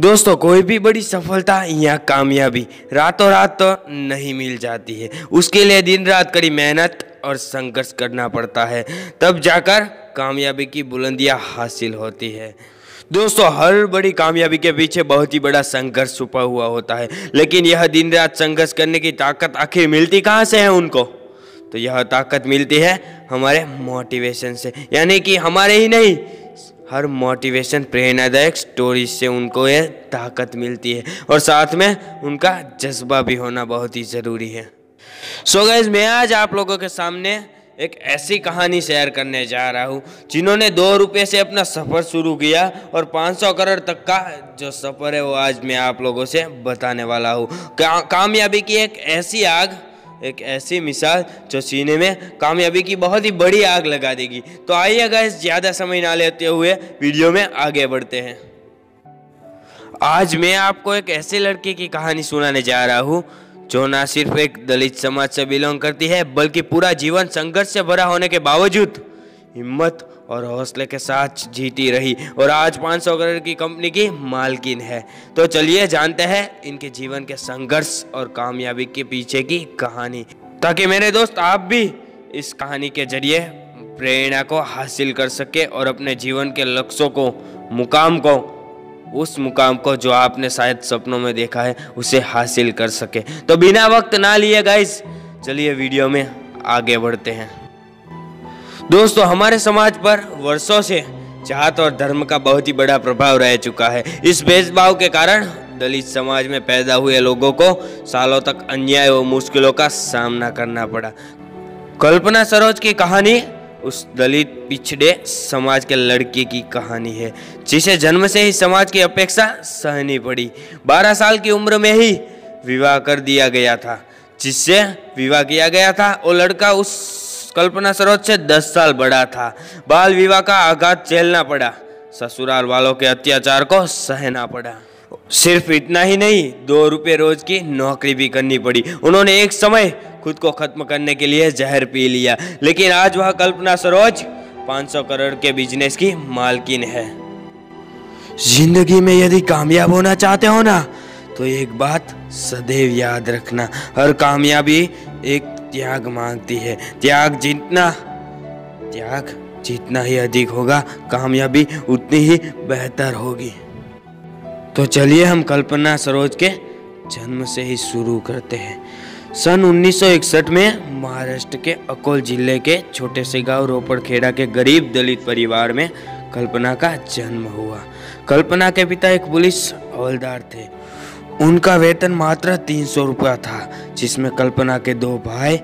दोस्तों, कोई भी बड़ी सफलता या कामयाबी रातों रात तो नहीं मिल जाती है। उसके लिए दिन रात कड़ी मेहनत और संघर्ष करना पड़ता है। तब जाकर कामयाबी की बुलंदियाँ हासिल होती है। दोस्तों, हर बड़ी कामयाबी के पीछे बहुत ही बड़ा संघर्ष छुपा हुआ होता है। लेकिन यह दिन रात संघर्ष करने की ताकत आखिर मिलती कहाँ से है उनको? तो यह ताकत मिलती है हमारे मोटिवेशन से, यानी कि हमारे ही नहीं हर मोटिवेशन प्रेरणादायक स्टोरी से उनको यह ताकत मिलती है। और साथ में उनका जज्बा भी होना बहुत ही ज़रूरी है। सो so गैज मैं आज आप लोगों के सामने एक ऐसी कहानी शेयर करने जा रहा हूँ जिन्होंने दो रुपये से अपना सफ़र शुरू किया और 500 करोड़ तक का जो सफ़र है वो आज मैं आप लोगों से बताने वाला हूँ। का, कामयाबी की एक ऐसी आग एक ऐसी मिसाल जो सीने में कामयाबी की बहुत ही बड़ी आग लगा देगी। तो आइएगा इस ज़्यादा समय ना लेते हुए वीडियो में आगे बढ़ते हैं। आज मैं आपको एक ऐसे लड़के की कहानी सुनाने जा रहा हूँ, जो ना सिर्फ़ एक दलित समाज से बिलोंग करती है, बल्कि पूरा जीवन संघर्ष से भरा होने के बावजूद हिम्मत और हौसले के साथ जीती रही। और आज 500 करोड़ की कंपनी की मालकिन है। तो चलिए जानते हैं इनके जीवन के संघर्ष और कामयाबी के पीछे की कहानी। ताकि मेरे दोस्त आप भी इस कहानी के ज़रिए प्रेरणा को हासिल कर सके और अपने जीवन के लक्ष्यों को, मुकाम को, उस मुकाम को जो आपने शायद सपनों में देखा है, उसे हासिल कर सके। तो बिना वक्त ना लिए गाइस चलिए वीडियो में आगे बढ़ते हैं। दोस्तों, हमारे समाज पर वर्षों से जात और धर्म का बहुत ही बड़ा प्रभाव रह चुका है। इस भेदभाव के कारण दलित समाज में पैदा हुए लोगों को सालों तक अन्याय और मुश्किलों का सामना करना पड़ा। कल्पना सरोज की कहानी, उस दलित पिछड़े समाज के लड़के की कहानी है, जिसे जन्म से ही समाज की अपेक्षा सहनी पड़ी। बारह साल की उम्र में ही विवाह कर दिया गया था, जिससे विवाह किया गया था वो लड़का उस कल्पना सरोज से दस साल बड़ा था। बाल विवाह का आघात झेलना पड़ा। ससुराल वालों के अत्याचार को सहना पड़ा। सिर्फ़ इतना ही नहीं, दो रुपये रोज की नौकरी भी करनी पड़ी। उन्होंने एक समय खुद को खत्म करने के लिए जहर पी लिया। लेकिन आज वह कल्पना सरोज 500 करोड़ के बिज़नेस की मालकिन है। ज़िंदगी में यदि कामयाब होना चाहते हो ना तो एक बात सदैव याद रखना। हर कामयाबी एक त्याग मांगती है। त्याग जितना त्याग जितना ही अधिक होगा, कामयाबी उतनी ही बेहतर होगी। तो चलिए हम कल्पना सरोज के जन्म से ही शुरू करते हैं। सन 1961 में महाराष्ट्र के अकोल ज़िले के छोटे से गाँव रोपड़खेड़ा के गरीब दलित परिवार में कल्पना का जन्म हुआ। कल्पना के पिता एक पुलिस हवलदार थे। उनका वेतन मात्र तीन सौ था। जिसमें कल्पना के दो भाई,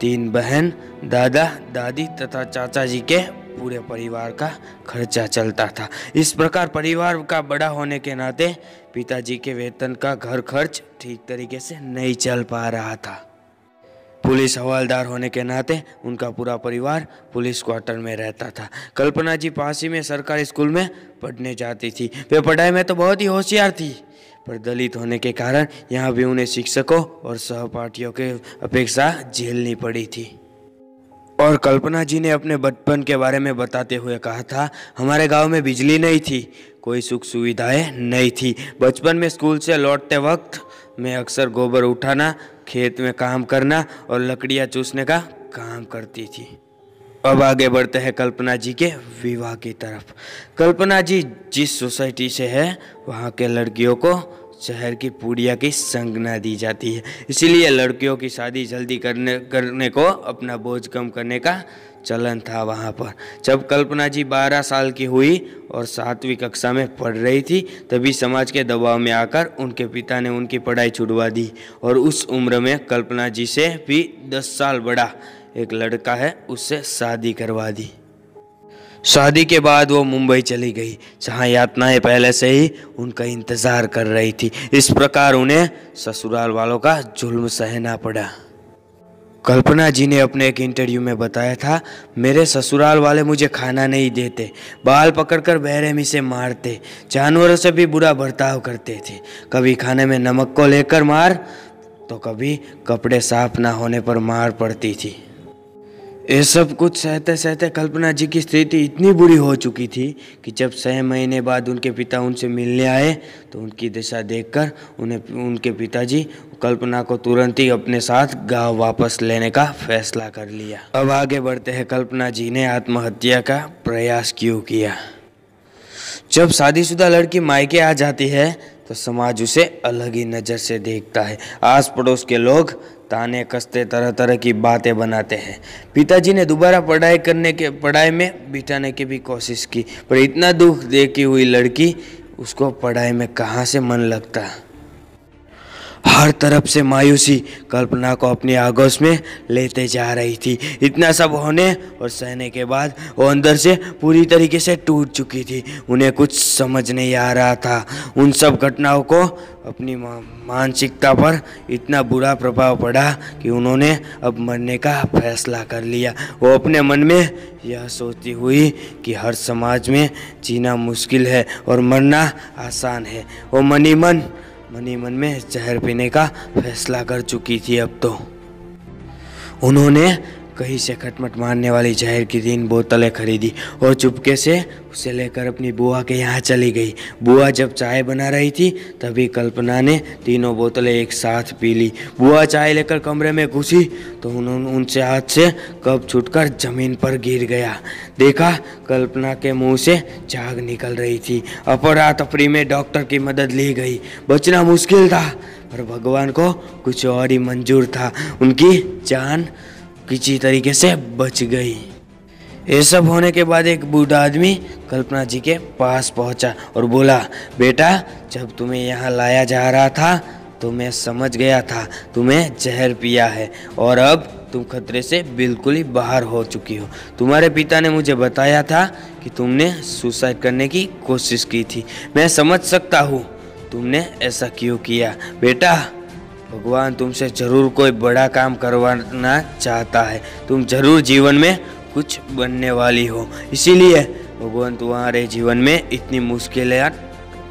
तीन बहन, दादा, दादी तथा चाचा जी के पूरे परिवार का खर्चा चलता था। इस प्रकार परिवार का बड़ा होने के नाते पिताजी के वेतन का घर खर्च ठीक तरीके से नहीं चल पा रहा था। पुलिस हवालदार होने के नाते उनका पूरा परिवार पुलिस क्वार्टर में रहता था। कल्पना जी पासी में सरकारी स्कूल में पढ़ने जाती थी। वे पढ़ाई में तो बहुत ही होशियार थी। पर दलित होने के कारण यहाँ भी उन्हें शिक्षकों और सहपाठियों के अपेक्षा झेलनी पड़ी थी। और कल्पना जी ने अपने बचपन के बारे में बताते हुए कहा था, हमारे गाँव में बिजली नहीं थी, कोई सुख सुविधाएँ नहीं थी। बचपन में स्कूल से लौटते वक्त मैं अक्सर गोबर उठाना, खेत में काम करना और लकड़ियाँ चूसने का काम करती थी। अब आगे बढ़ते हैं कल्पना जी के विवाह की तरफ़। कल्पना जी, जिस सोसाइटी से है, वहाँ के लड़कियों को शहर की पूड़िया की संज्ञा दी जाती है। इसीलिए लड़कियों की शादी जल्दी करने करने को अपना बोझ कम करने का चलन था वहाँ पर। जब कल्पना जी बारह साल की हुई और सातवीं कक्षा में पढ़ रही थी, तभी समाज के दबाव में आकर उनके पिता ने उनकी पढ़ाई छुड़वा दी और उस उम्र में कल्पना जी से भी दस साल बड़ा एक लड़का है, उससे शादी करवा दी। शादी के बाद वो मुंबई चली गई, जहाँ यातनाएँ पहले से ही उनका इंतज़ार कर रही थी। इस प्रकार उन्हें ससुराल वालों का जुल्म सहना पड़ा। कल्पना जी ने अपने एक इंटरव्यू में बताया था, मेरे ससुराल वाले मुझे खाना नहीं देते, बाल पकड़कर बहरेमी से मारते, जानवरों से भी बुरा बर्ताव करते थे। कभी खाने में नमक को लेकर मार तो कभी कपड़े साफ़ ना होने पर मार पड़ती थी। ये सब कुछ सहते सहते कल्पना जी की स्थिति इतनी बुरी हो चुकी थी कि जब छः महीने बाद उनके पिता उनसे मिलने आए तो उनकी दशा देखकर उन्हें, उनके पिताजी कल्पना को तुरंत ही अपने साथ गाँव वापस लेने का फैसला कर लिया। अब आगे बढ़ते हैं। कल्पना जी ने आत्महत्या का प्रयास क्यों किया? जब शादीशुदा लड़की मायके आ जाती है तो समाज उसे अलग ही नज़र से देखता है। आस पड़ोस के लोग ताने कसते तरह तरह की बातें बनाते हैं। पिताजी ने दोबारा पढ़ाई करने के, पढ़ाई में बिठाने की भी कोशिश की, पर इतना दुख देखी हुई लड़की, उसको पढ़ाई में कहाँ से मन लगता? हर तरफ़ से मायूसी कल्पना को अपनी आगोश में लेते जा रही थी। इतना सब होने और सहने के बाद वो अंदर से पूरी तरीके से टूट चुकी थी। उन्हें कुछ समझ नहीं आ रहा था। उन सब घटनाओं को अपनी मानसिकता पर इतना बुरा प्रभाव पड़ा कि उन्होंने अब मरने का फैसला कर लिया। वो अपने मन में यह सोचती हुई कि हर समाज में जीना मुश्किल है और मरना आसान है। वो मनी मन मनी मन में जहर पीने का फैसला कर चुकी थी अब तो। उन्होंने कहीं से खटमट मारने वाली जहर की तीन बोतलें खरीदी और चुपके से उसे लेकर अपनी बुआ के यहाँ चली गई। बुआ जब चाय बना रही थी, तभी कल्पना ने तीनों बोतलें एक साथ पी ली। बुआ चाय लेकर कमरे में घुसी तो उन्होंने उनसे हाथ से कब छूटकर ज़मीन पर गिर गया। देखा कल्पना के मुँह से झाग निकल रही थी। अपरा तफरी में डॉक्टर की मदद ली गई। बचना मुश्किल था, पर भगवान को कुछ और ही मंजूर था। उनकी जान किसी तरीके से बच गई। ये सब होने के बाद एक बूढ़ा आदमी कल्पना जी के पास पहुँचा और बोला, बेटा, जब तुम्हें यहाँ लाया जा रहा था तो मैं समझ गया था तुम्हें जहर पिया है और अब तुम खतरे से बिल्कुल ही बाहर हो चुकी हो। तुम्हारे पिता ने मुझे बताया था कि तुमने सुसाइड करने की कोशिश की थी। मैं समझ सकता हूँ तुमने ऐसा क्यों किया। बेटा भगवान तुमसे ज़रूर कोई बड़ा काम करवाना चाहता है। तुम ज़रूर जीवन में कुछ बनने वाली हो। इसीलिए भगवान तुम्हारे जीवन में इतनी मुश्किलें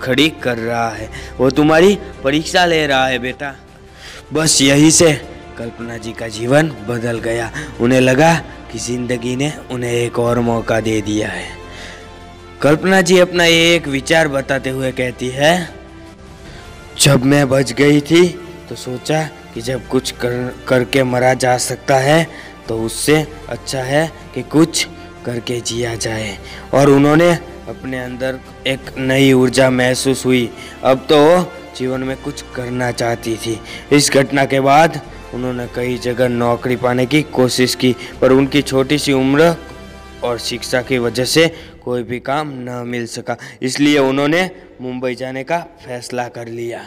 खड़ी कर रहा है। वो तुम्हारी परीक्षा ले रहा है, बेटा। बस यही से कल्पना जी का जीवन बदल गया। उन्हें लगा कि ज़िंदगी ने उन्हें एक और मौका दे दिया है। कल्पना जी अपना एक विचार बताते हुए कहती है, जब मैं बच गई थी तो सोचा कि जब कुछ कर, करके मरा जा सकता है तो उससे अच्छा है कि कुछ करके जिया जाए। और उन्होंने अपने अंदर एक नई ऊर्जा महसूस हुई। अब तो जीवन में कुछ करना चाहती थी। इस घटना के बाद उन्होंने कई जगह नौकरी पाने की कोशिश की, पर उनकी छोटी सी उम्र और शिक्षा की वजह से कोई भी काम न मिल सका। इसलिए उन्होंने मुंबई जाने का फैसला कर लिया।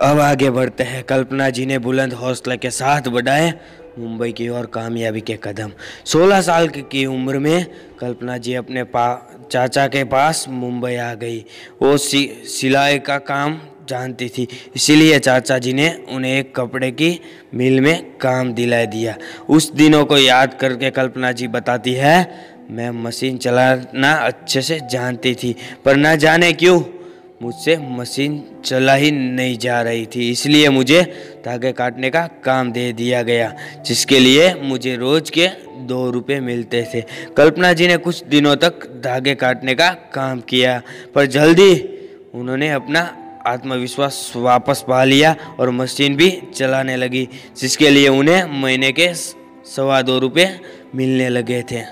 अब आगे बढ़ते हैं। कल्पना जी ने बुलंद हौसले के साथ बढ़ाए, मुंबई की ओर कामयाबी के कदम। 16 साल की उम्र में कल्पना जी अपने पा, चाचा के पास मुंबई आ गई। वो सिलाई का काम जानती थी, इसीलिए चाचा जी ने उन्हें एक कपड़े की मिल में काम दिला दिया। उस दिनों को याद करके कल्पना जी बताती है, मैं मशीन चलाना अच्छे से जानती थी, पर ना जाने क्यों मुझसे मशीन चला ही नहीं जा रही थी, इसलिए मुझे धागे काटने का काम दे दिया गया, जिसके लिए मुझे रोज के दो रुपये मिलते थे। कल्पना जी ने कुछ दिनों तक धागे काटने का काम किया, पर जल्दी उन्होंने अपना आत्मविश्वास वापस पा लिया और मशीन भी चलाने लगी, जिसके लिए उन्हें महीने के सवा दो रुपये मिलने लगे थे।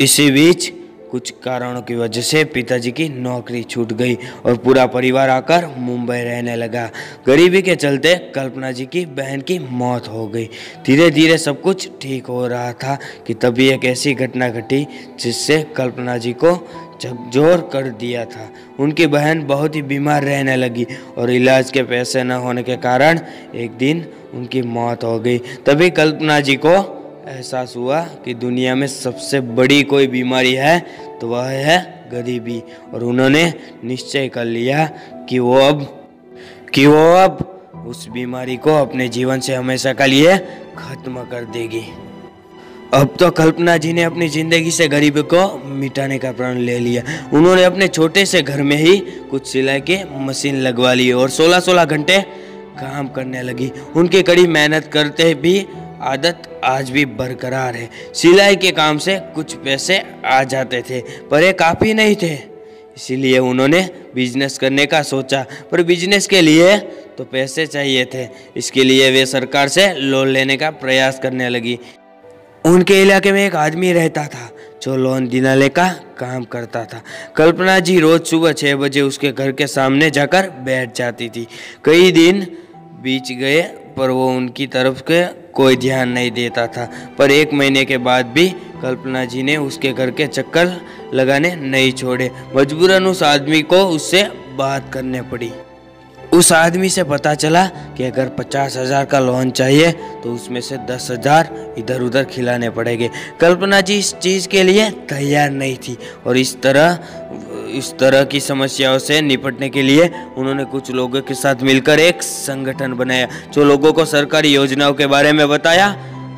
इसी बीच कुछ कारणों की वजह से पिताजी की नौकरी छूट गई और पूरा परिवार आकर मुंबई रहने लगा। गरीबी के चलते कल्पना जी की बहन की मौत हो गई। धीरे धीरे सब कुछ ठीक हो रहा था कि तभी एक ऐसी घटना घटी जिससे कल्पना जी को झकझोर कर दिया था। उनकी बहन बहुत ही बीमार रहने लगी और इलाज के पैसे न होने के कारण एक दिन उनकी मौत हो गई। तभी कल्पना जी को एहसास हुआ कि दुनिया में सबसे बड़ी कोई बीमारी है तो वह है गरीबी। और उन्होंने निश्चय कर लिया कि वो अब, कि वो अब उस बीमारी को अपने जीवन से हमेशा के लिए खत्म कर देगी। अब तो कल्पना जी ने अपनी ज़िंदगी से गरीबी को मिटाने का प्रण ले लिया। उन्होंने अपने छोटे से घर में ही कुछ सिलाई के मशीन लगवा ली और 16-16 घंटे काम करने लगी। उनकी कड़ी मेहनत करते भी आदत आज भी बरकरार है। सिलाई के काम से कुछ पैसे आ जाते थे, पर ये काफ़ी नहीं थे। इसीलिए उन्होंने बिज़नेस करने का सोचा, पर बिज़नेस के लिए तो पैसे चाहिए थे। इसके लिए वे सरकार से लोन लेने का प्रयास करने लगी। उनके इलाके में एक आदमी रहता था, जो लोन दिलाने का काम करता था। कल्पना जी रोज सुबह छः बजे उसके घर के सामने जाकर बैठ जाती थी। कई दिन बीच गए पर वो उनकी तरफ़ के कोई ध्यान नहीं देता था। पर एक महीने के बाद भी कल्पना जी ने उसके घर के चक्कर लगाने नहीं छोड़े। मजबूरन उस आदमी को उससे बात करने पड़ी। उस आदमी से पता चला कि अगर पचास हज़ार का लोन चाहिए तो उसमें से दस हज़ार इधर उधर खिलाने पड़ेंगे। कल्पना जी इस चीज़ के लिए तैयार नहीं थी और इस तरह इस तरह की समस्याओं से निपटने के लिए उन्होंने कुछ लोगों के साथ मिलकर एक संगठन बनाया, जो लोगों को सरकारी योजनाओं के बारे में बताया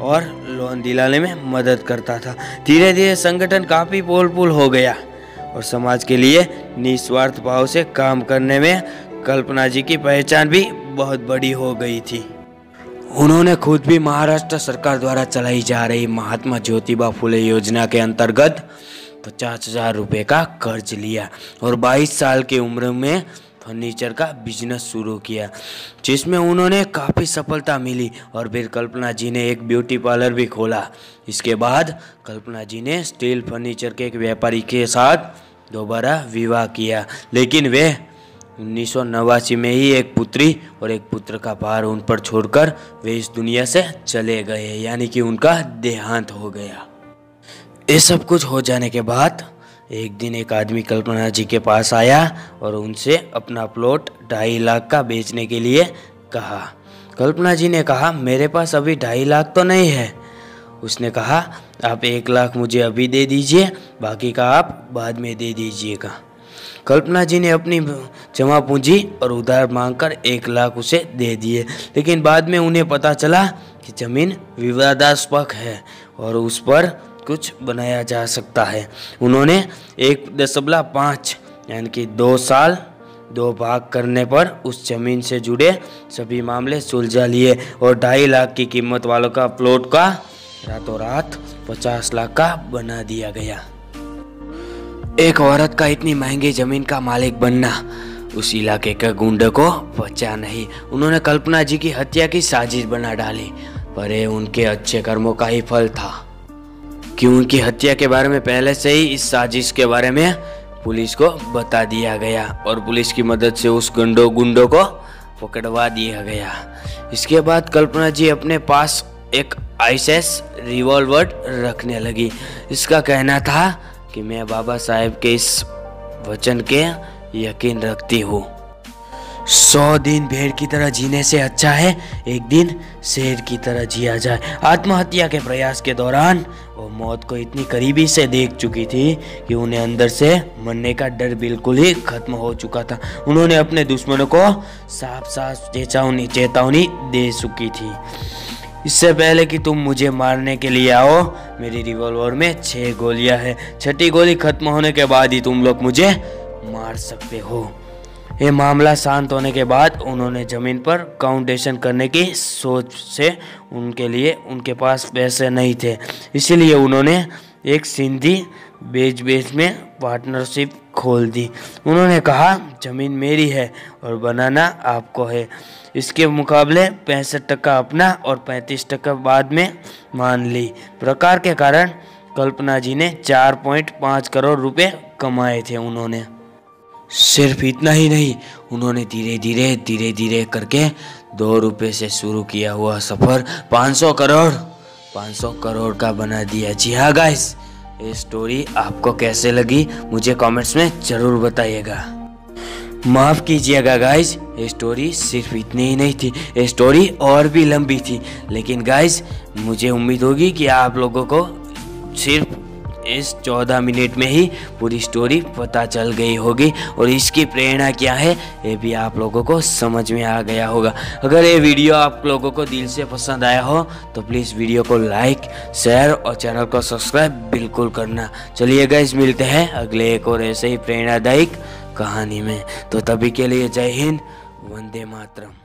और लोन दिलाने में मदद करता था। धीरे धीरे संगठन काफ़ी पोल पुल हो गया और समाज के लिए निस्वार्थ भाव से काम करने में कल्पना जी की पहचान भी बहुत बड़ी हो गई थी। उन्होंने खुद भी महाराष्ट्र सरकार द्वारा चलाई जा रही महात्मा ज्योतिबा फुले योजना के अंतर्गत पचास हज़ार रुपये का कर्ज लिया और 22 साल की उम्र में फर्नीचर का बिज़नेस शुरू किया, जिसमें उन्होंने काफ़ी सफलता मिली और फिर कल्पना जी ने एक ब्यूटी पार्लर भी खोला। इसके बाद कल्पना जी ने स्टील फर्नीचर के एक व्यापारी के साथ दोबारा विवाह किया, लेकिन वे उन्नीस सौ नवासी में ही एक पुत्री और एक पुत्र का भार उन पर छोड़कर वे इस दुनिया से चले गए, यानी कि उनका देहांत हो गया। ये सब कुछ हो जाने के बाद एक दिन एक आदमी कल्पना जी के पास आया और उनसे अपना प्लॉट ढाई लाख का बेचने के लिए कहा। कल्पना जी ने कहा, मेरे पास अभी ढाई लाख तो नहीं है। उसने कहा, आप एक लाख मुझे अभी दे दीजिए, बाकी का आप बाद में दे दीजिएगा। कल्पना जी ने अपनी जमा पूंजी और उधार मांगकर एक लाख उसे दे दिए, लेकिन बाद में उन्हें पता चला कि ज़मीन विवादास्पद है और उस पर कुछ बनाया जा सकता है। उन्होंने एक दशमलव पाँच, यानी कि दो साल, दो भाग करने पर उस ज़मीन से जुड़े सभी मामले सुलझा लिए और ढाई लाख की कीमत वालों का प्लॉट का रातों रात पचास लाख का बना दिया गया। एक औरत का इतनी महँगी ज़मीन का मालिक बनना उस इलाके के गुंडे को बचा नहीं। उन्होंने कल्पना जी की हत्या की साजिश बना डाली, पर ये उनके अच्छे कर्मों का ही फल था। कि उनकी हत्या के बारे में पहले से ही इस साजिश के बारे में पुलिस को बता दिया गया और पुलिस की मदद से उस गुंडो गुंडो को पकड़वा दिया गया। इसके बाद कल्पना जी अपने पास एक आईसेस रिवॉल्वर रखने लगी। इसका कहना था कि मैं बाबा साहेब के इस वचन के यकीन रखती हूँ। सौ दिन भेड़ की तरह जीने से अच्छा है, एक दिन शेर की तरह जिया जाए। आत्महत्या के प्रयास के दौरान वो मौत को इतनी करीबी से देख चुकी थी कि उन्हें अंदर से मरने का डर बिल्कुल ही खत्म हो चुका था। उन्होंने अपने दुश्मनों को साफ़ साफ़ चेतावनी चेतावनी दे चुकी थी। इससे पहले कि तुम मुझे मारने के लिए आओ, मेरी रिवॉल्वर में छह गोलियाँ हैं। छठी गोली खत्म होने के बाद ही तुम लोग मुझे मार सकते हो। ये मामला शांत होने के बाद उन्होंने ज़मीन पर काउंटेशन करने की सोच से उनके लिए उनके पास पैसे नहीं थे। इसीलिए उन्होंने एक सिंधी बेच बेच में पार्टनरशिप खोल दी। उन्होंने कहा, ज़मीन मेरी है और बनाना आपको है। इसके मुकाबले पैंसठ टका अपना और पैंतीस टका बाद में मान ली। प्रकार के कारण कल्पना जी ने चार पॉइंट पाँच करोड़ रुपए कमाए थे उन्होंने। सिर्फ़ इतना ही नहीं, उन्होंने धीरे धीरे धीरे धीरे करके दो रुपए से शुरू किया हुआ सफ़र। 500 करोड़ 500 करोड़ का बना दिया। जी हाँ गाइस ये स्टोरी आपको कैसे लगी, मुझे कमेंट्स में ज़रूर बताइएगा। माफ़ कीजिएगा गाइस ये स्टोरी सिर्फ़ इतनी ही नहीं थी, ये स्टोरी और भी लंबी थी। लेकिन गाइस मुझे उम्मीद होगी कि आप लोगों को सिर्फ़ इस चौदह मिनट में ही पूरी स्टोरी पता चल गई होगी। और इसकी प्रेरणा क्या है, ये भी आप लोगों को समझ में आ गया होगा। अगर ये वीडियो आप लोगों को दिल से पसंद आया हो तो प्लीज़ वीडियो को लाइक शेयर और चैनल को सब्सक्राइब बिल्कुल करना। चलिए गैस मिलते हैं अगले एक और ऐसे ही प्रेरणादायक कहानी में। तो तभी के लिए जय हिंद, वंदे मातरम।